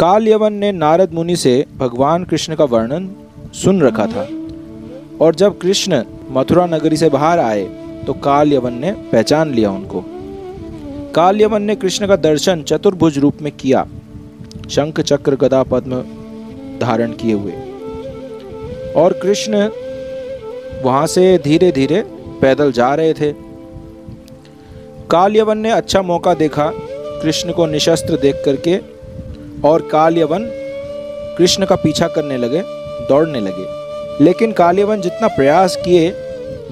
काल यवन ने नारद मुनि से भगवान कृष्ण का वर्णन सुन रखा था। और जब कृष्ण मथुरा नगरी से बाहर आए तो काल यवन ने पहचान लिया उनको। काल यवन ने कृष्ण का दर्शन चतुर्भुज रूप में किया, शंख चक्र गदा पद्म धारण किए हुए। और कृष्ण वहाँ से धीरे धीरे पैदल जा रहे थे। काल यवन ने अच्छा मौका देखा, कृष्ण को निशस्त्र देख करके और काल्यवन कृष्ण का पीछा करने लगे, दौड़ने लगे। लेकिन काल्यवन जितना प्रयास किए,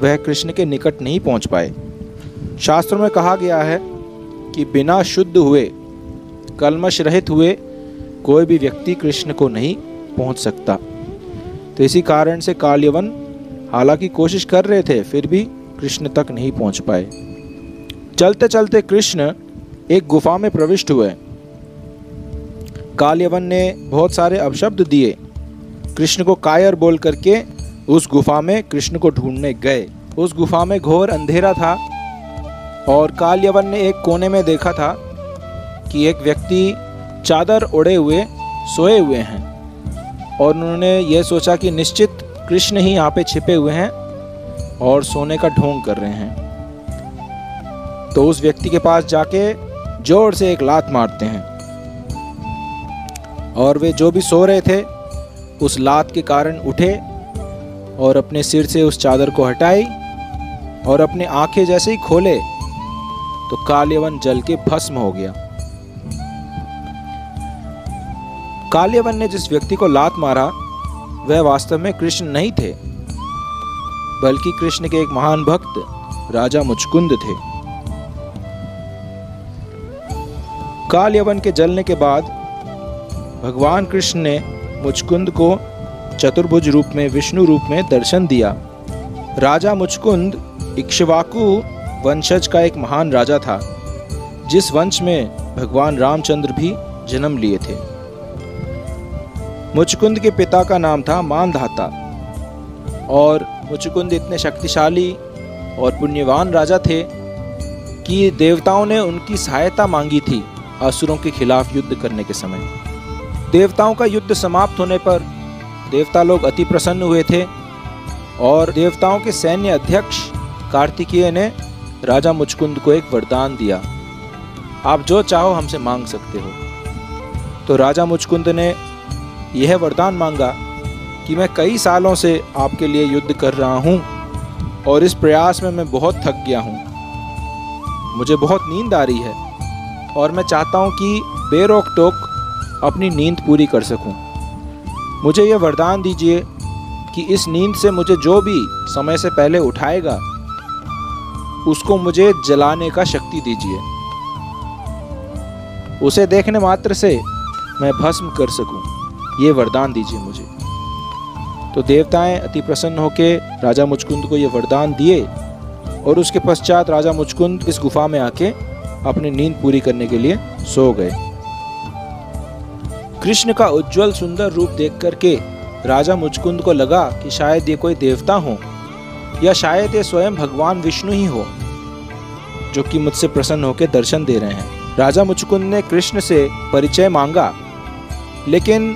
वह कृष्ण के निकट नहीं पहुँच पाए। शास्त्रों में कहा गया है कि बिना शुद्ध हुए, कलमश रहित हुए, कोई भी व्यक्ति कृष्ण को नहीं पहुँच सकता। तो इसी कारण से काल्यवन हालाँकि कोशिश कर रहे थे, फिर भी कृष्ण तक नहीं पहुँच पाए। चलते चलते कृष्ण एक गुफा में प्रविष्ट हुए। काल्यवन ने बहुत सारे अपशब्द दिए। कृष्ण को कायर बोल करके उस गुफा में कृष्ण को ढूँढने गए। उस गुफा में घोर अंधेरा था और काल्यवन ने एक कोने में देखा था कि एक व्यक्ति चादर ओढ़े हुए सोए हुए हैं और उन्होंने यह सोचा कि निश्चित कृष्ण ही यहाँ पे छिपे हुए हैं और सोने का ढोंग कर रहे हैं। तो उस व्यक्ति के पास जाके ज़ोर से एक लात मारते हैं। और वे जो भी सो रहे थे, उस लात के कारण उठे और अपने सिर से उस चादर को हटाई और अपने आँखें जैसे ही खोले तो काल्यवन जल के भस्म हो गया। काल्यवन ने जिस व्यक्ति को लात मारा, वह वास्तव में कृष्ण नहीं थे, बल्कि कृष्ण के एक महान भक्त, राजा मुचकुंद थे। काल यवन के जलने के बाद भगवान कृष्ण ने मुचकुंद को चतुर्भुज रूप में, विष्णु रूप में दर्शन दिया। राजा मुचकुंद इक्ष्वाकु वंशज का एक महान राजा था, जिस वंश में भगवान रामचंद्र भी जन्म लिए थे। मुचकुंद के पिता का नाम था मानधाता और मुचकुंद इतने शक्तिशाली और पुण्यवान राजा थे कि देवताओं ने उनकी सहायता मांगी थी असुरों के खिलाफ युद्ध करने के समय। देवताओं का युद्ध समाप्त होने पर देवता लोग अति प्रसन्न हुए थे और देवताओं के सैन्य अध्यक्ष कार्तिकीय ने राजा मुचकुंद को एक वरदान दिया। आप जो चाहो हमसे मांग सकते हो। तो राजा मुचकुंद ने यह वरदान मांगा कि मैं कई सालों से आपके लिए युद्ध कर रहा हूँ और इस प्रयास में मैं बहुत थक गया हूँ। मुझे बहुत नींद आ रही है और मैं चाहता हूँ कि बेरोक टोक अपनी नींद पूरी कर सकूँ। मुझे यह वरदान दीजिए कि इस नींद से मुझे जो भी समय से पहले उठाएगा, उसको मुझे जलाने का शक्ति दीजिए उसे देखने मात्र से मैं भस्म कर सकूँ। ये वरदान दीजिए मुझे तो देवताएँ अति प्रसन्न होकर राजा मुचकुंद को ये वरदान दिए और उसके पश्चात राजा मुचकुंद इस गुफा में आके अपनी नींद पूरी करने के लिए सो गए कृष्ण का उज्जवल सुंदर रूप देख करके राजा मुचकुंद को लगा कि शायद ये कोई देवता हो, या शायद ये स्वयं भगवान विष्णु ही हो, जो कि मुझसे प्रसन्न होकर दर्शन दे रहे हैं। राजा मुचकुंद ने कृष्ण से परिचय मांगा, लेकिन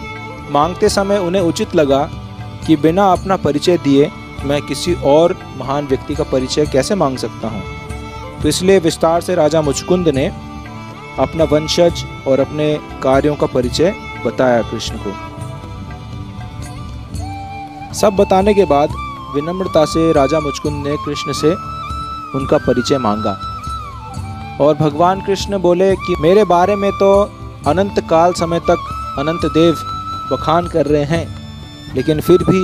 मांगते समय उन्हें उचित लगा कि बिना अपना परिचय दिए मैं किसी और महान व्यक्ति का परिचय कैसे मांग सकता हूँ। तो इसलिए विस्तार से राजा मुचकुंद ने अपना वंशज और अपने कार्यों का परिचय बताया कृष्ण को। सब बताने के बाद विनम्रता से राजा मुचकुंद ने कृष्ण से उनका परिचय मांगा। और भगवान कृष्ण बोले कि मेरे बारे में तो अनंत काल समय तक अनंत देव बखान कर रहे हैं, लेकिन फिर भी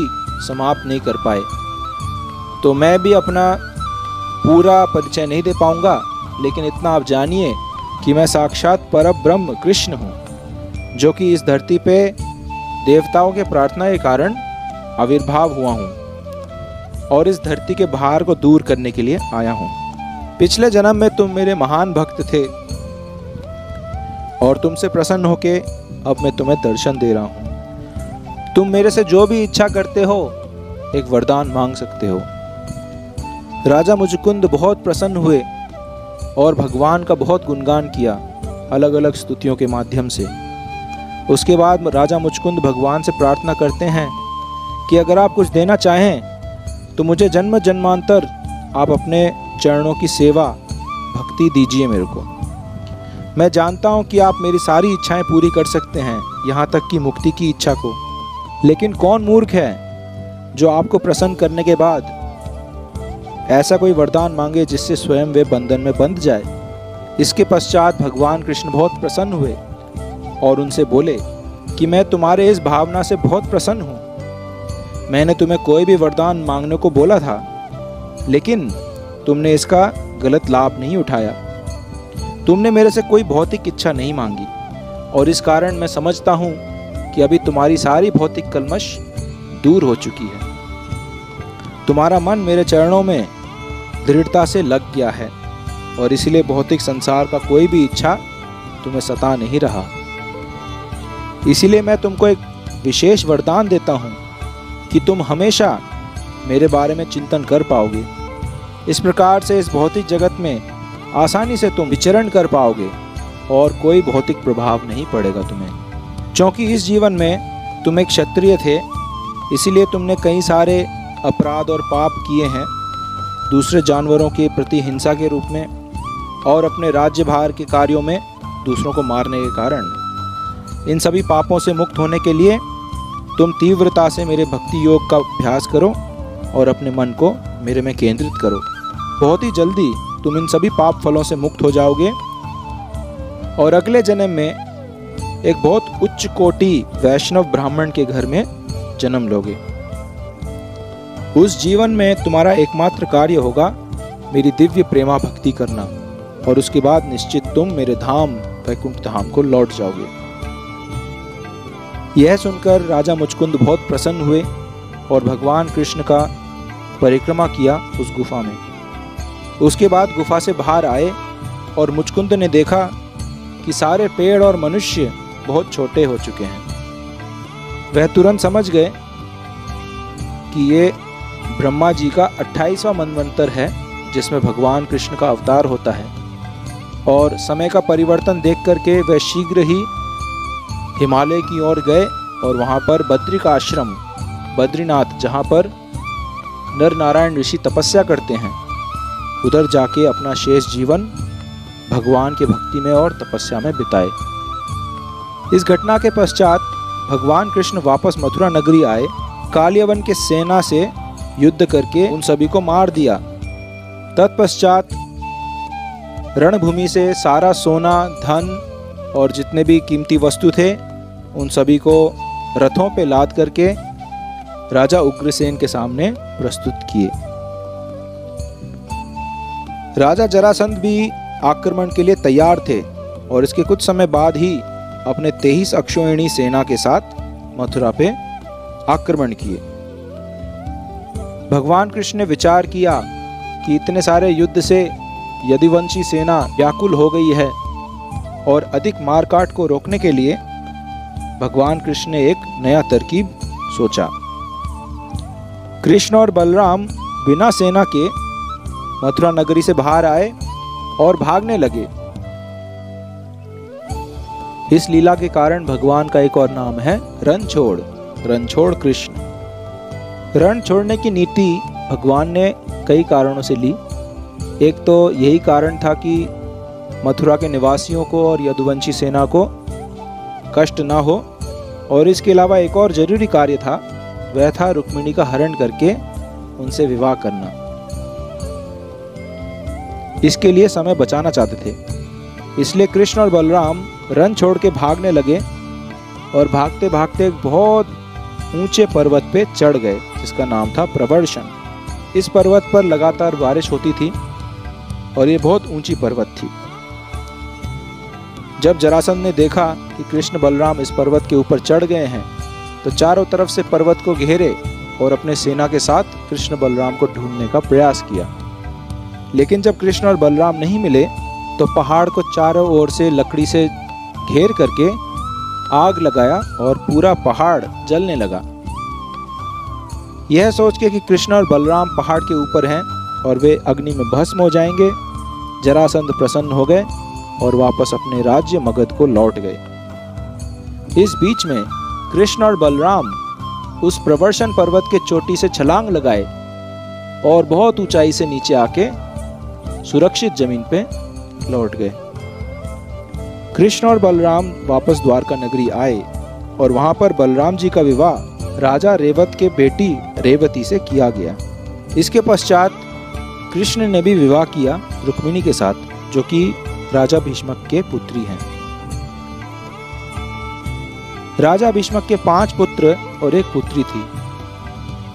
समाप्त नहीं कर पाए। तो मैं भी अपना पूरा परिचय नहीं दे पाऊँगा, लेकिन इतना आप जानिए कि मैं साक्षात पर ब्रह्म कृष्ण हूँ। जो कि इस धरती पे देवताओं के प्रार्थना के कारण आविर्भाव हुआ हूँ और इस धरती के भार को दूर करने के लिए आया हूँ। पिछले जन्म में तुम मेरे महान भक्त थे और तुमसे प्रसन्न होके अब मैं तुम्हें दर्शन दे रहा हूँ। तुम मेरे से जो भी इच्छा करते हो, एक वरदान मांग सकते हो। राजा मुजकुंद बहुत प्रसन्न हुए और भगवान का बहुत गुणगान किया अलग अलग स्तुतियों के माध्यम से। उसके बाद राजा मुचकुंद भगवान से प्रार्थना करते हैं कि अगर आप कुछ देना चाहें तो मुझे जन्म जन्मांतर आप अपने चरणों की सेवा, भक्ति दीजिए मेरे को। मैं जानता हूँ कि आप मेरी सारी इच्छाएँ पूरी कर सकते हैं, यहाँ तक कि मुक्ति की इच्छा को। लेकिन कौन मूर्ख है जो आपको प्रसन्न करने के बाद ऐसा कोई वरदान मांगे जिससे स्वयं वे बंधन में बंध जाए? इसके पश्चात भगवान कृष्ण बहुत प्रसन्न हुए। और उनसे बोले कि मैं तुम्हारे इस भावना से बहुत प्रसन्न हूँ। मैंने तुम्हें कोई भी वरदान मांगने को बोला था, लेकिन तुमने इसका गलत लाभ नहीं उठाया। तुमने मेरे से कोई भौतिक इच्छा नहीं मांगी, और इस कारण मैं समझता हूँ कि अभी तुम्हारी सारी भौतिक कलमश दूर हो चुकी है। तुम्हारा मन मेरे चरणों में दृढ़ता से लग गया है, और इसलिए भौतिक संसार का कोई भी इच्छा तुम्हें सता नहीं रहा। इसीलिए मैं तुमको एक विशेष वरदान देता हूँ कि तुम हमेशा मेरे बारे में चिंतन कर पाओगे। इस प्रकार से इस भौतिक जगत में आसानी से तुम विचरण कर पाओगे और कोई भौतिक प्रभाव नहीं पड़ेगा तुम्हें। क्योंकि इस जीवन में तुम एक क्षत्रिय थे, इसीलिए तुमने कई सारे अपराध और पाप किए हैं। दूसरे जानवरों के प्रति हिंसा के रूप में और अपने राज्य भार के कार्यों में दूसरों को मारने के कारण। इन सभी पापों से मुक्त होने के लिए तुम तीव्रता से मेरे भक्ति योग का अभ्यास करो और अपने मन को मेरे में केंद्रित करो। बहुत ही जल्दी तुम इन सभी पाप फलों से मुक्त हो जाओगे। और अगले जन्म में एक बहुत उच्च कोटि वैष्णव ब्राह्मण के घर में जन्म लोगे। उस जीवन में तुम्हारा एकमात्र कार्य होगा मेरी दिव्य प्रेमा भक्ति करना और उसके बाद निश्चित तुम मेरे धाम वैकुंठ धाम को लौट जाओगे। यह सुनकर राजा मुचकुंद बहुत प्रसन्न हुए और भगवान कृष्ण का परिक्रमा किया उस गुफा में। उसके बाद गुफा से बाहर आए और मुचकुंद ने देखा कि सारे पेड़ और मनुष्य बहुत छोटे हो चुके हैं। वह तुरंत समझ गए कि ये ब्रह्मा जी का अट्ठाईसवां मनवंतर है, जिसमें भगवान कृष्ण का अवतार होता है। और समय का परिवर्तन देख करके वह शीघ्र ही हिमालय की ओर गए और वहाँ पर बद्री का आश्रम, बद्रीनाथ, जहाँ पर नर नारायण ऋषि तपस्या करते हैं। उधर जाके अपना शेष जीवन भगवान के भक्ति में और तपस्या में बिताए। इस घटना के पश्चात भगवान कृष्ण वापस मथुरा नगरी आए। कालियावन के सेना से युद्ध करके उन सभी को मार दिया। तत्पश्चात रणभूमि से सारा सोना, धन और जितने भी कीमती वस्तु थे उन सभी को रथों पे लाद करके राजा उग्रसेन के सामने प्रस्तुत किए। राजा जरासंध भी आक्रमण के लिए तैयार थे और इसके कुछ समय बाद ही अपने तेईस अक्षोहिणी सेना के साथ मथुरा पे आक्रमण किए। भगवान कृष्ण ने विचार किया कि इतने सारे युद्ध से यदिवंशी सेना व्याकुल हो गई है और अधिक मारकाट को रोकने के लिए भगवान कृष्ण ने एक नया तरकीब सोचा। कृष्ण और बलराम बिना सेना के मथुरा नगरी से बाहर आए और भागने लगे। इस लीला के कारण भगवान का एक और नाम है रणछोड़ रणछोड़ कृष्ण। रण छोड़ने की नीति भगवान ने कई कारणों से ली। एक तो यही कारण था कि मथुरा के निवासियों को और यदुवंशी सेना को कष्ट ना हो। और इसके अलावा एक और ज़रूरी कार्य था, वह था रुक्मिणी का हरण करके उनसे विवाह करना। इसके लिए समय बचाना चाहते थे। इसलिए कृष्ण और बलराम रन छोड़ के भागने लगे और भागते भागते बहुत ऊँचे पर्वत पे चढ़ गए, जिसका नाम था प्रवर्षण। इस पर्वत पर लगातार बारिश होती थी और ये बहुत ऊँची पर्वत थी। जब जरासंध ने देखा कि कृष्ण बलराम इस पर्वत के ऊपर चढ़ गए हैं तो चारों तरफ़ से पर्वत को घेरे और अपने सेना के साथ कृष्ण बलराम को ढूँढने का प्रयास किया। लेकिन जब कृष्ण और बलराम नहीं मिले तो पहाड़ को चारों ओर से लकड़ी से घेर करके आग लगाया और पूरा पहाड़ जलने लगा। यह सोच के कि कृष्ण और बलराम पहाड़ के ऊपर हैं और वे अग्नि में भस्म हो जाएँगे, जरासंध प्रसन्न हो गए और वापस अपने राज्य मगध को लौट गए। इस बीच में कृष्ण और बलराम उस प्रवर्शन पर्वत के चोटी से छलांग लगाए और बहुत ऊंचाई से नीचे आके सुरक्षित ज़मीन पे लौट गए। कृष्ण और बलराम वापस द्वारका नगरी आए और वहाँ पर बलराम जी का विवाह राजा रेवत के बेटी रेवती से किया गया। इसके पश्चात कृष्ण ने भी विवाह किया रुक्मिणी के साथ, जो कि राजा भीष्मक के पुत्री हैं। राजा भीष्मक के पाँच पुत्र और एक पुत्री थी।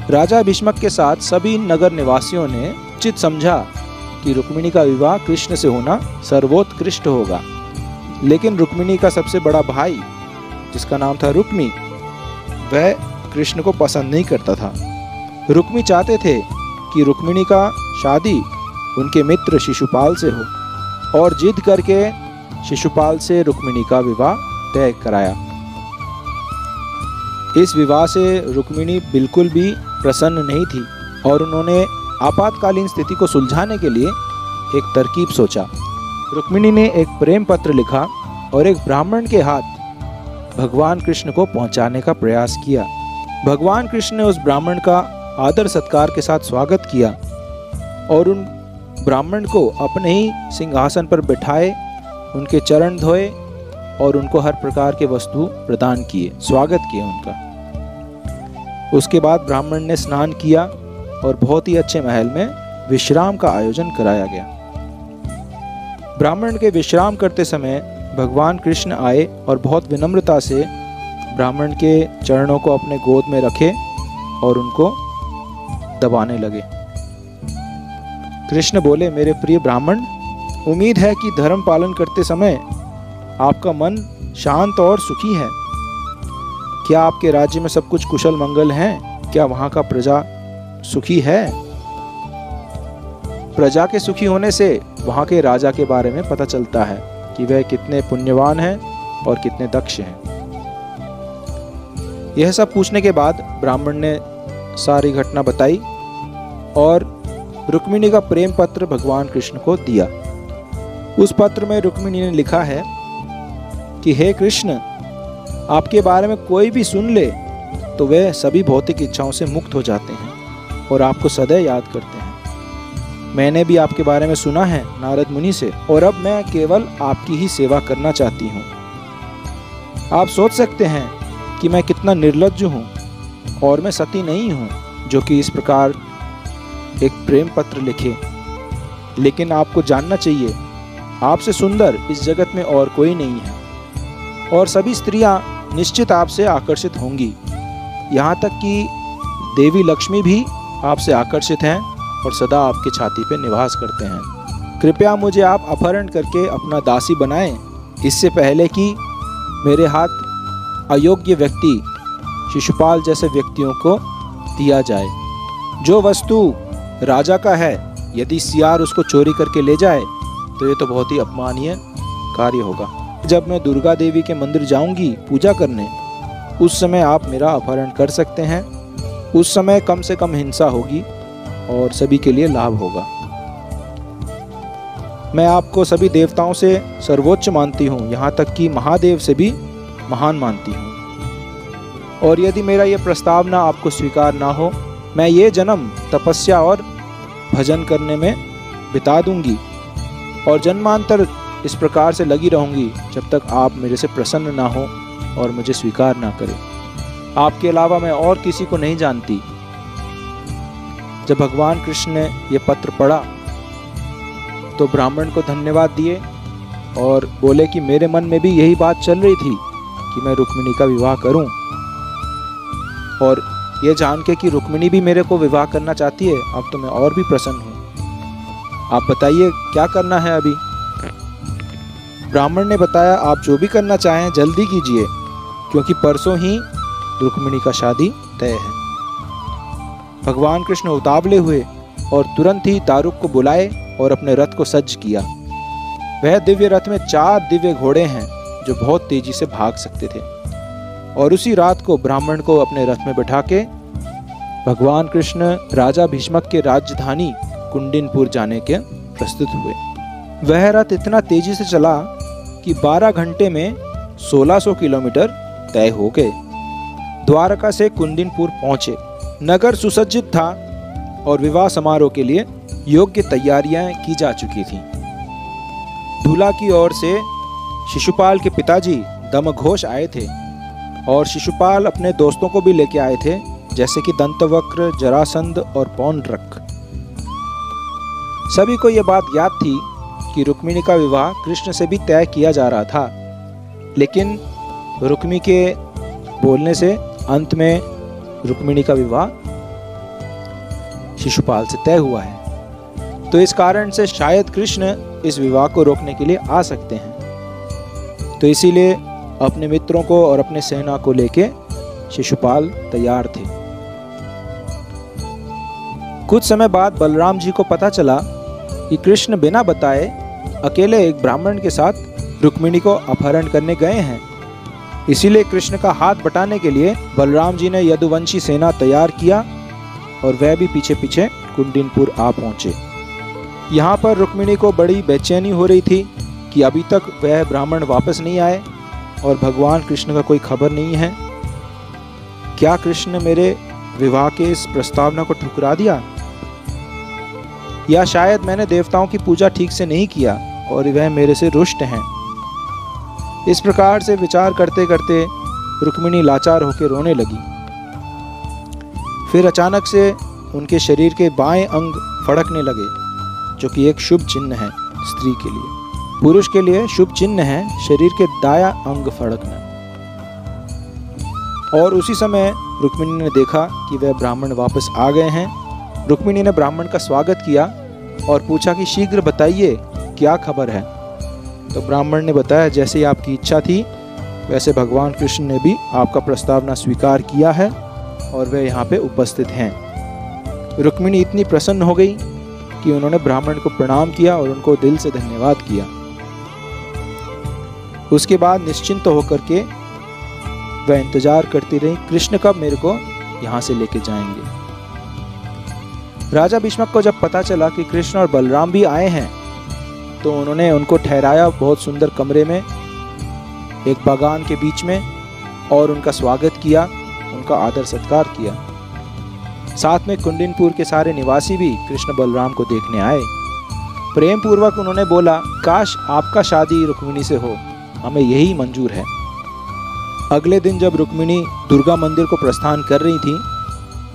राजा भीष्मक के साथ सभी नगर निवासियों ने उचित समझा कि रुक्मिणी का विवाह कृष्ण से होना सर्वोत्कृष्ट होगा। लेकिन रुक्मिणी का सबसे बड़ा भाई, जिसका नाम था रुक्मी, वह कृष्ण को पसंद नहीं करता था। रुक्मी चाहते थे कि रुक्मिणी का शादी उनके मित्र शिशुपाल से हो। और जिद करके शिशुपाल से रुक्मिणी का विवाह तय कराया। इस विवाह से रुक्मिणी बिल्कुल भी प्रसन्न नहीं थी और उन्होंने आपातकालीन स्थिति को सुलझाने के लिए एक तरकीब सोचा। रुक्मिणी ने एक प्रेम पत्र लिखा और एक ब्राह्मण के हाथ भगवान कृष्ण को पहुँचाने का प्रयास किया। भगवान कृष्ण ने उस ब्राह्मण का आदर सत्कार के साथ स्वागत किया और उन ब्राह्मण को अपने ही सिंहासन पर बिठाए, उनके चरण धोए और उनको हर प्रकार के वस्तु प्रदान किए, स्वागत किए उनका। उसके बाद ब्राह्मण ने स्नान किया और बहुत ही अच्छे महल में विश्राम का आयोजन कराया गया। ब्राह्मण के विश्राम करते समय भगवान कृष्ण आए और बहुत विनम्रता से ब्राह्मण के चरणों को अपने गोद में रखे और उनको दबाने लगे। कृष्ण बोले, मेरे प्रिय ब्राह्मण, उम्मीद है कि धर्म पालन करते समय आपका मन शांत और सुखी है। क्या आपके राज्य में सब कुछ कुशल मंगल है? क्या वहाँ का प्रजा सुखी है? प्रजा के सुखी होने से वहाँ के राजा के बारे में पता चलता है कि वह कितने पुण्यवान हैं और कितने दक्ष हैं। यह सब पूछने के बाद ब्राह्मण ने सारी घटना बताई और रुक्मिणी का प्रेम पत्र भगवान कृष्ण को दिया। उस पत्र में रुक्मिणी ने लिखा है कि, हे कृष्ण, आपके बारे में कोई भी सुन ले तो वे सभी भौतिक इच्छाओं से मुक्त हो जाते हैं और आपको सदैव याद करते हैं। मैंने भी आपके बारे में सुना है, नारद मुनि से, और अब मैं केवल आपकी ही सेवा करना चाहती हूँ। आप सोच सकते हैं कि मैं कितना निर्लज हूँ और मैं सती नहीं हूँ, जो कि इस प्रकार एक प्रेम पत्र लिखे। लेकिन आपको जानना चाहिए, आपसे सुंदर इस जगत में और कोई नहीं है। और सभी स्त्रियाँ निश्चित आपसे आकर्षित होंगी। यहाँ तक कि देवी लक्ष्मी भी आपसे आकर्षित हैं और सदा आपके छाती पर निवास करते हैं। कृपया मुझे आप अपहरण करके अपना दासी बनाएँ। इससे पहले कि मेरे हाथ अयोग्य व्यक्ति, शिशुपाल जैसे व्यक्तियों को दिया जाए। जो वस्तु राजा का है। यदि सियार उसको चोरी करके ले जाए तो ये तो बहुत ही अपमानीय कार्य होगा। जब मैं दुर्गा देवी के मंदिर जाऊँगी पूजा करने, उस समय आप मेरा अपहरण कर सकते हैं। उस समय कम से कम हिंसा होगी और सभी के लिए लाभ होगा। मैं आपको सभी देवताओं से सर्वोच्च मानती हूँ। यहाँ तक कि महादेव से भी महान मानती हूँ। और यदि मेरा ये प्रस्ताव ना आपको स्वीकार ना हो, मैं ये जन्म, तपस्या और भजन करने में बिता दूँगी और जन्मांतर इस प्रकार से लगी रहूँगी जब तक आप मेरे से प्रसन्न ना हो और मुझे स्वीकार ना करें। आपके अलावा मैं और किसी को नहीं जानती। जब भगवान कृष्ण ने यह पत्र पढ़ा तो ब्राह्मण को धन्यवाद दिए और बोले कि मेरे मन में भी यही बात चल रही थी कि मैं रुक्मिणी का विवाह करूँ। और ये जान के कि रुक्मिणी भी मेरे को विवाह करना चाहती है, अब तो मैं और भी प्रसन्न हूँ। आप बताइए, क्या करना है अभी? ब्राह्मण ने बताया, आप जो भी करना चाहें, जल्दी कीजिए, क्योंकि परसों ही रुक्मिणी का शादी तय है। भगवान कृष्ण उतावले हुए और तुरंत ही दारुक को बुलाए और अपने रथ को सज्ज किया। वह दिव्य रथ में चार दिव्य घोड़े हैं, जो बहुत तेज़ी से भाग सकते थे। और उसी रात को ब्राह्मण को अपने रथ में बैठा के भगवान कृष्ण, राजा भीष्मक के राजधानी कुंडिनपुर जाने के प्रस्तुत हुए। वह रथ इतना तेज़ी से चला कि 12 घंटे में 1600 किलोमीटर तय हो गए। द्वारका से कुंदिनपुर पहुँचे। नगर सुसज्जित था और विवाह समारोह के लिए योग्य तैयारियाँ की जा चुकी थीं। दूल्हा की ओर से शिशुपाल के पिताजी दमघोष आए थे। और शिशुपाल अपने दोस्तों को भी लेके आए थे, जैसे कि दंतवक्र, जरासंध और पौंड्रक। सभी को यह बात याद थी कि रुक्मिणी का विवाह कृष्ण से भी तय किया जा रहा था। लेकिन रुक्मी के बोलने से अंत में रुक्मिणी का विवाह शिशुपाल से तय हुआ है। तो इस कारण से शायद कृष्ण इस विवाह को रोकने के लिए आ सकते हैं। तो इसीलिए अपने मित्रों को और अपने सेना को लेके शिशुपाल तैयार थे। कुछ समय बाद बलराम जी को पता चला कि कृष्ण बिना बताए अकेले एक ब्राह्मण के साथ रुक्मिणी को अपहरण करने गए हैं। इसीलिए कृष्ण का हाथ बटाने के लिए बलराम जी ने यदुवंशी सेना तैयार किया और वह भी पीछे पीछे कुंडिनपुर आ पहुँचे। यहाँ पर रुक्मिणी को बड़ी बेचैनी हो रही थी कि अभी तक वह ब्राह्मण वापस नहीं आए। और भगवान कृष्ण का कोई खबर नहीं है? क्या कृष्ण ने मेरे विवाह के इस प्रस्तावना को ठुकरा दिया? या शायद मैंने देवताओं की पूजा ठीक से नहीं किया और वह मेरे से रुष्ट हैं? इस प्रकार से विचार करते करते रुक्मिणी लाचार होकर रोने लगी। फिर अचानक से उनके शरीर के बाएँ अंग फड़कने लगे, जो कि एक शुभ चिन्ह है स्त्री के लिए। पुरुष के लिए शुभ चिन्ह है, शरीर के दाया अंग फड़कना और उसी समय रुक्मिणी ने देखा कि वह ब्राह्मण वापस आ गए हैं। रुक्मिणी ने ब्राह्मण का स्वागत किया और पूछा कि, शीघ्र बताइए, क्या खबर है? तो ब्राह्मण ने बताया, जैसे ही आपकी इच्छा थी, वैसे भगवान कृष्ण ने भी आपका प्रस्तावना स्वीकार किया है और वे यहाँ पे उपस्थित हैं। रुक्मिणी इतनी प्रसन्न हो गई कि उन्होंने ब्राह्मण को प्रणाम किया और उनको दिल से धन्यवाद किया। उसके बाद निश्चिंत तो होकर के वह इंतज़ार करती रही, कृष्ण कब मेरे को यहाँ से लेके जाएँगे? राजा भीष्मक को जब पता चला कि कृष्ण और बलराम भी आए हैं तो उन्होंने उनको ठहराया बहुत सुंदर कमरे में, एक बागान के बीच में, और उनका स्वागत किया, उनका आदर सत्कार किया। साथ में कुंडिनपुर के सारे निवासी भी कृष्ण बलराम को देखने आए। प्रेम पूर्वक उन्होंने बोला, काश आपका शादी रुक्मिणी से हो। हमें यही मंजूर है। अगले दिन जब रुक्मिणी दुर्गा मंदिर को प्रस्थान कर रही थी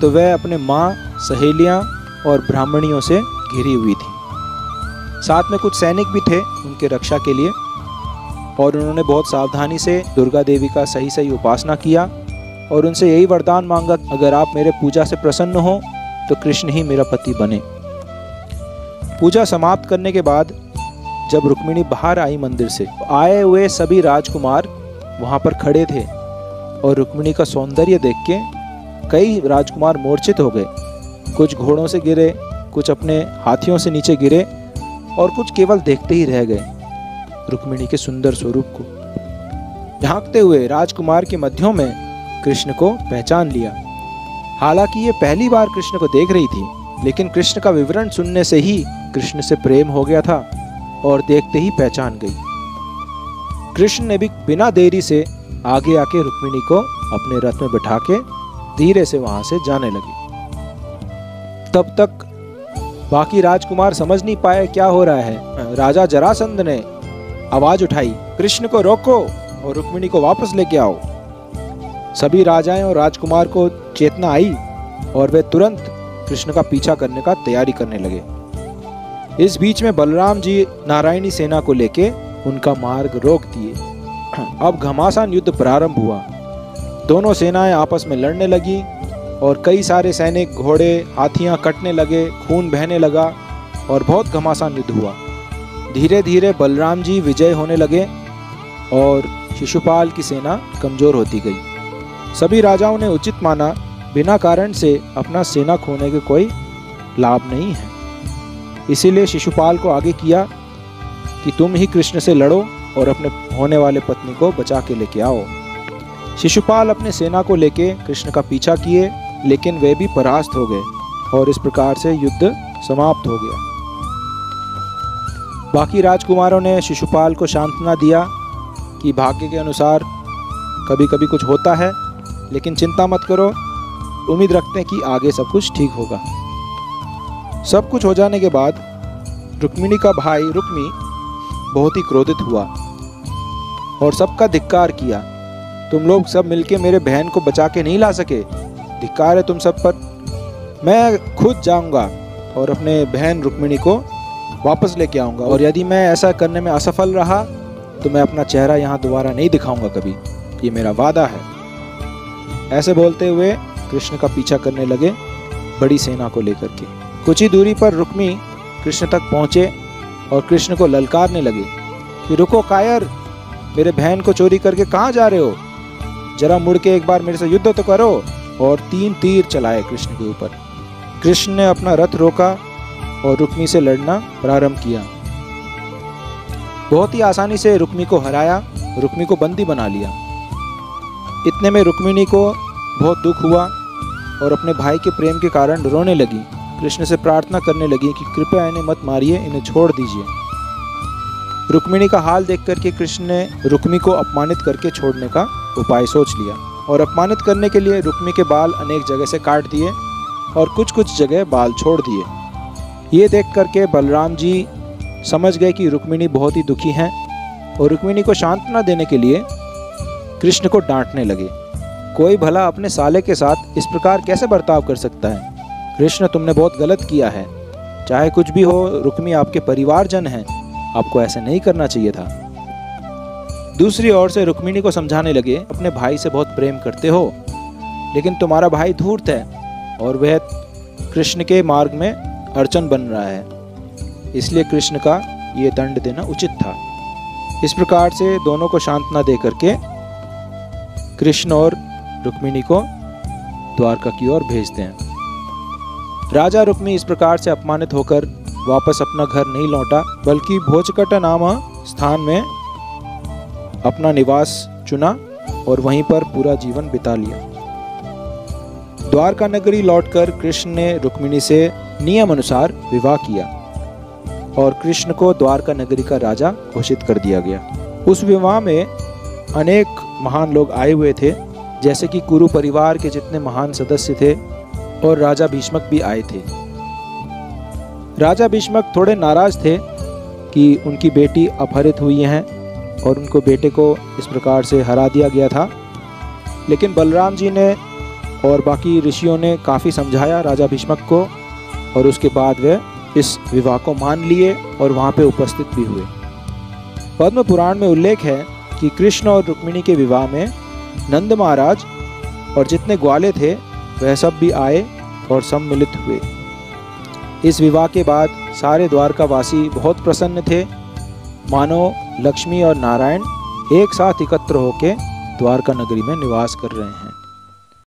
तो वह अपने माँ सहेलियाँ और ब्राह्मणियों से घिरी हुई थी। साथ में कुछ सैनिक भी थे उनके रक्षा के लिए, और उन्होंने बहुत सावधानी से दुर्गा देवी का सही सही उपासना किया, और उनसे यही वरदान मांगा, अगर आप मेरे पूजा से प्रसन्न हो तो कृष्ण ही मेरा पति बने। पूजा समाप्त करने के बाद जब रुक्मिणी बाहर आई मंदिर से, आए हुए सभी राजकुमार वहाँ पर खड़े थे और रुक्मिणी का सौंदर्य देख के कई राजकुमार मूर्छित हो गए। कुछ घोड़ों से गिरे, कुछ अपने हाथियों से नीचे गिरे और कुछ केवल देखते ही रह गए रुक्मिणी के सुंदर स्वरूप को। झांकते हुए राजकुमार के मध्यों में कृष्ण को पहचान लिया। हालाँकि ये पहली बार कृष्ण को देख रही थी, लेकिन कृष्ण का विवरण सुनने से ही कृष्ण से प्रेम हो गया था। और देखते ही पहचान गई। कृष्ण ने भी बिना देरी से आगे आके रुक्मिणी को अपने रथ में बैठा के धीरे से वहाँ से जाने लगे। तब तक बाकी राजकुमार समझ नहीं पाए क्या हो रहा है। राजा जरासंध ने आवाज़ उठाई, कृष्ण को रोको और रुक्मिणी को वापस लेके आओ। सभी राजाएँ और राजकुमार को चेतना आई और वे तुरंत कृष्ण का पीछा करने का तैयारी करने लगे। इस बीच में बलराम जी नारायणी सेना को लेके उनका मार्ग रोक दिए। अब घमासान युद्ध प्रारंभ हुआ। दोनों सेनाएँ आपस में लड़ने लगी और कई सारे सैनिक घोड़े, हाथियाँ कटने लगे, खून बहने लगा और बहुत घमासान युद्ध हुआ। धीरे धीरे बलराम जी विजय होने लगे और शिशुपाल की सेना कमज़ोर होती गई। सभी राजाओं ने उचित माना, बिना कारण से अपना सेना खोने के कोई लाभ नहीं है। इसीलिए शिशुपाल को आगे किया कि तुम ही कृष्ण से लड़ो और अपने होने वाले पत्नी को बचा के लेके आओ। शिशुपाल अपने सेना को लेके कृष्ण का पीछा किए, लेकिन वे भी परास्त हो गए और इस प्रकार से युद्ध समाप्त हो गया। बाकी राजकुमारों ने शिशुपाल को सांत्वना दिया कि भाग्य के अनुसार कभी कभी कुछ होता है, लेकिन चिंता मत करो, उम्मीद रखते हैं कि आगे सब कुछ ठीक होगा। सब कुछ हो जाने के बाद, रुक्मिणी का भाई रुक्मी बहुत ही क्रोधित हुआ और सबका धिक्कार किया। तुम लोग सब मिलके मेरे बहन को बचा के नहीं ला सके। धिक्कार है तुम सब पर। मैं खुद जाऊँगा और अपने बहन रुक्मिणी को वापस लेके आऊँगा। और यदि मैं ऐसा करने में असफल रहा तो मैं अपना चेहरा यहाँ दोबारा नहीं दिखाऊँगा कभी। ये मेरा वादा है। ऐसे बोलते हुए कृष्ण का पीछा करने लगे बड़ी सेना को लेकर के। कुछ ही दूरी पर रुक्मी कृष्ण तक पहुँचे और कृष्ण को ललकारने लगे कि, रुको कायर, मेरे बहन को चोरी करके कहाँ जा रहे हो? जरा मुड़ के एक बार मेरे से युद्ध तो करो। और तीन तीर चलाए कृष्ण के ऊपर। कृष्ण ने अपना रथ रोका और रुक्मी से लड़ना प्रारंभ किया। बहुत ही आसानी से रुक्मी को हराया, रुक्मी को बंदी बना लिया। इतने में रुक्मिणी को बहुत दुख हुआ और अपने भाई के प्रेम के कारण रोने लगी। कृष्ण से प्रार्थना करने लगी कि कृपया इन्हें मत मारिए, इन्हें छोड़ दीजिए। रुक्मिणी का हाल देख करके कृष्ण ने रुक्मी को अपमानित करके छोड़ने का उपाय सोच लिया और अपमानित करने के लिए रुक्मी के बाल अनेक जगह से काट दिए और कुछ कुछ जगह बाल छोड़ दिए। ये देख करके बलराम जी समझ गए कि रुक्मिणी बहुत ही दुखी हैं और रुक्मिणी को सांत्वना देने के लिए कृष्ण को डांटने लगे। कोई भला अपने साले के साथ इस प्रकार कैसे बर्ताव कर सकता है? कृष्ण तुमने बहुत गलत किया है। चाहे कुछ भी हो, रुक्मी आपके परिवारजन हैं। आपको ऐसे नहीं करना चाहिए था। दूसरी ओर से रुक्मिणी को समझाने लगे, अपने भाई से बहुत प्रेम करते हो, लेकिन तुम्हारा भाई धूर्त है और वह कृष्ण के मार्ग में अड़चन बन रहा है। इसलिए कृष्ण का ये दंड देना उचित था। इस प्रकार से दोनों को शांतना दे करके कृष्ण और रुक्मिणी को द्वारका की ओर भेजते हैं राजा रुक्मी इस प्रकार से अपमानित होकर वापस अपना घर नहीं लौटा, बल्कि भोजकट नाम स्थान में अपना निवास चुना और वहीं पर पूरा जीवन बिता लिया। द्वारका नगरी लौटकर कृष्ण ने रुक्मिणी से नियम अनुसार विवाह किया और कृष्ण को द्वारका नगरी का राजा घोषित कर दिया गया। उस विवाह में अनेक महान लोग आए हुए थे, जैसे कि कुरु परिवार के जितने महान सदस्य थे और राजा भीष्मक भी आए थे। राजा भीष्मक थोड़े नाराज़ थे कि उनकी बेटी अपहरित हुई हैं और उनको बेटे को इस प्रकार से हरा दिया गया था। लेकिन बलराम जी ने और बाकी ऋषियों ने काफ़ी समझाया राजा भीष्मक को और उसके बाद वे इस विवाह को मान लिए और वहाँ पे उपस्थित भी हुए। पद्म पुराण में उल्लेख है कि कृष्ण और रुक्मिणी के विवाह में नंद महाराज और जितने ग्वाले थे वह सब भी आए और सम्मिलित हुए। इस विवाह के बाद सारे द्वारकावासी बहुत प्रसन्न थे। मानो, लक्ष्मी और नारायण एक साथ एकत्र होकर द्वारका नगरी में निवास कर रहे हैं।